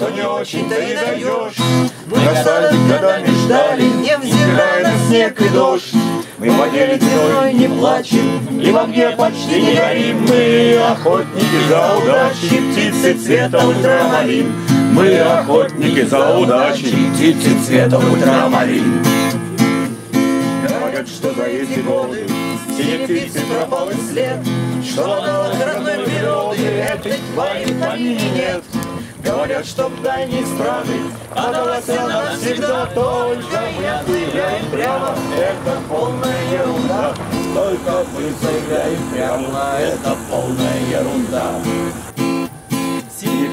что не очень-то и даешь. Мы осадок годами ждали, невзирая на снег и дождь. Мы воде ледяной не плачем, и в огне почти не горим. Мы охотники за удачей, птицы цвета ультрамарин. Мы охотники за удачей, птицы цвета ультрамарин. Говорят, что за эти годы синей птицы пропал след, Что аналог родной природы этой твари в помине нет. Говорят, что в дальней страны отдалась она навсегда, Только мы заявляем прямо, это полная ерунда. Только мы заявляем прямо, это полная ерунда.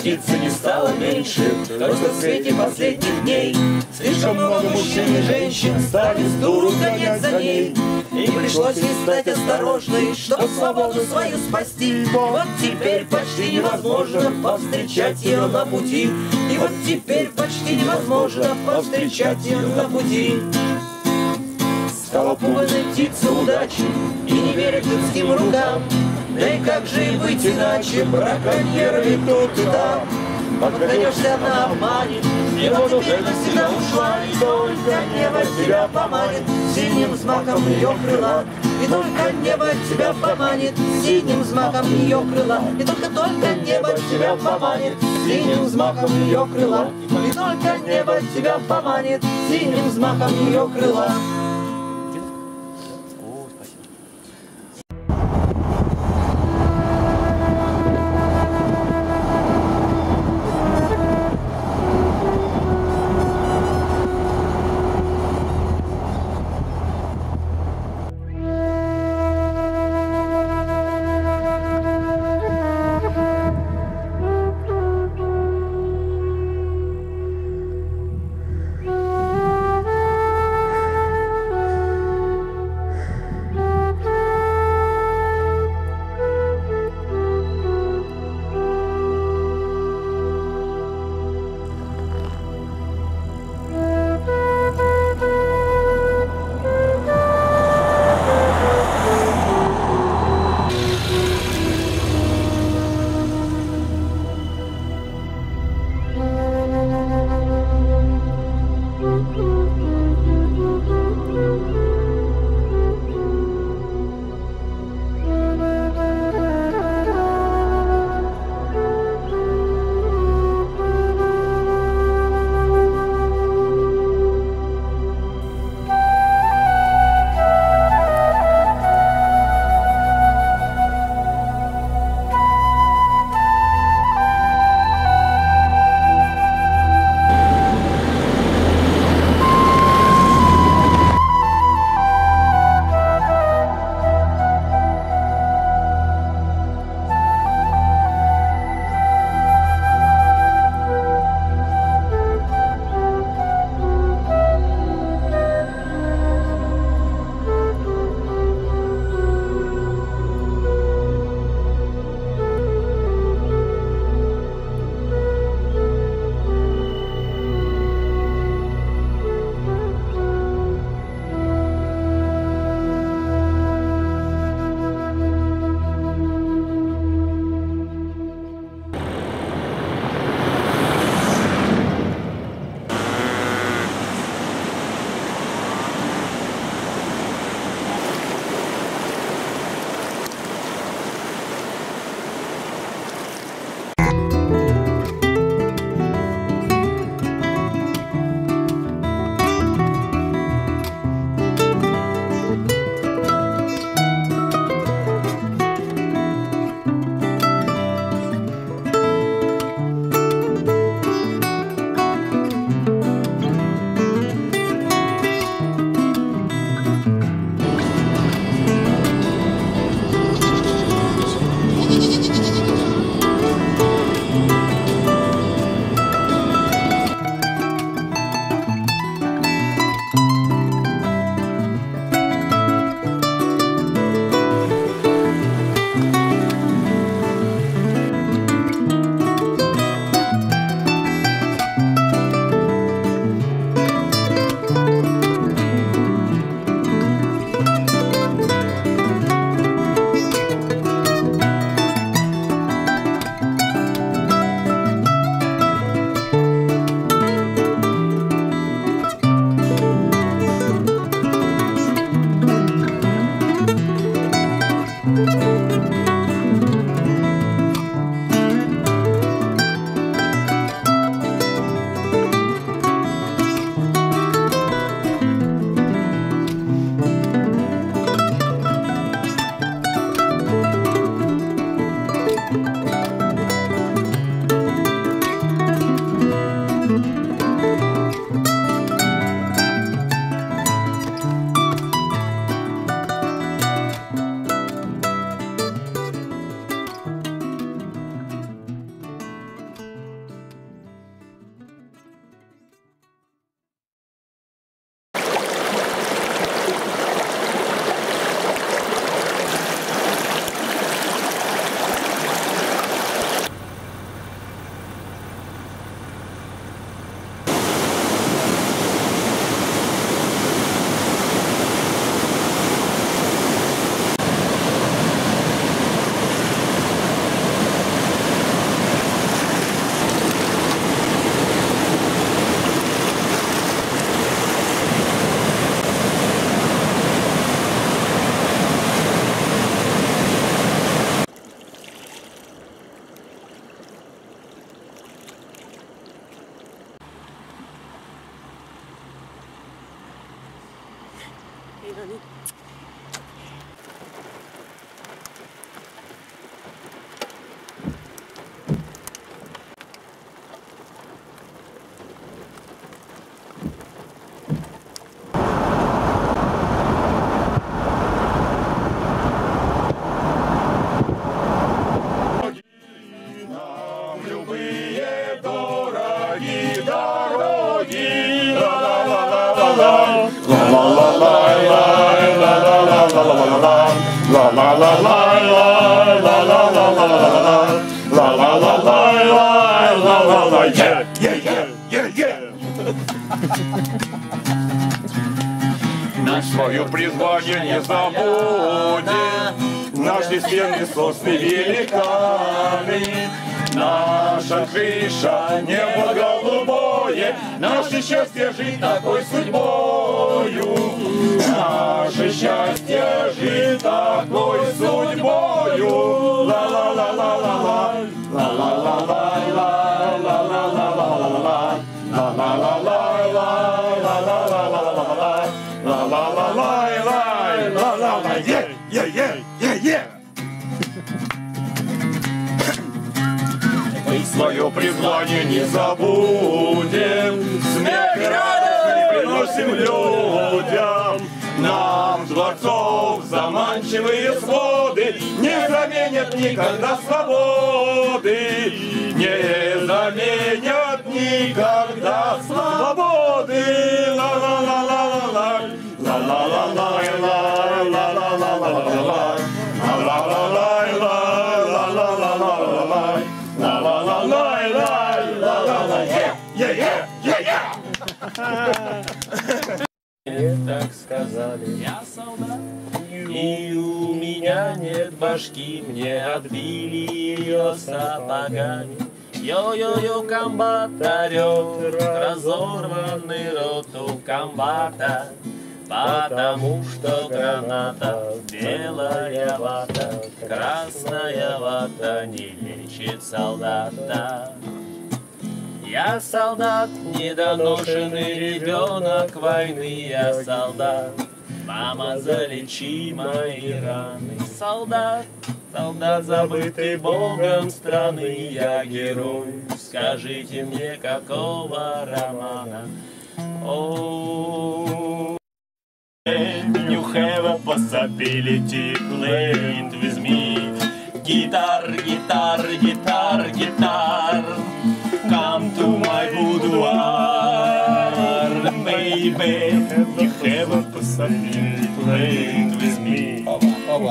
Птицы не стало меньше, только в свете последних дней. Слишком много мужчин и женщин стали с дуру гонять за ней. И пришлось ей стать осторожной, чтоб свободу свою спасти. Вот теперь почти невозможно повстречать ее на пути. И вот теперь почти невозможно повстречать ее на пути. Стала пуганой птица удачи И не верит людским рукам Да и как же и быть иначе? Браконьеры и тут и там. Подкрадешься, она обманет И вот навсегда ушла И только небо тебя поманит. Синим взмахом ее крыла И только небо тебя поманит. Синим взмахом ее крыла И только-только небо тебя поманит. Синим взмахом ее крыла И только небо тебя поманит. Синим взмахом ее крыла 黑的你 Свое призвание не забудем, Наши стены сосны великаны, Наша крыша, небо голубое, Наше счастье жить такой судьбою. Наше счастье жить такой судьбою. Ла-ла-ла-ла-ла-ла, ла-ла-ла-ла-ла, ла-ла-ла-ла-ла-ла, ла-ла-ла-ла-ла-ла-ла-ла-ла-ла-ла. La la yeah yeah yeah yeah yeah Мы свое призвание не забудем Смех мы приносим людям никогда свободы Не заменят никогда свободы. Yeah башки, мне отбили ее сапогами. Йо-йо-йо, комбат орет, разорванный рот у комбата, потому что граната белая вата, красная вата не лечит солдата. Я солдат, недоношенный ребенок войны, я солдат. Мама, залечи мои раны. Солдат, солдат, забытый Богом страны, я герой. Скажите мне, какого романа? О, You have a possibility playing with me. Guitar, guitar, guitar, guitar. A possibility playing with me.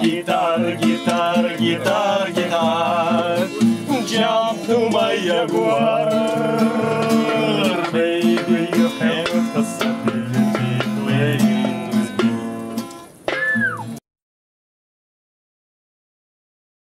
Guitar, guitar, guitar, guitar. Jump to my jaguar.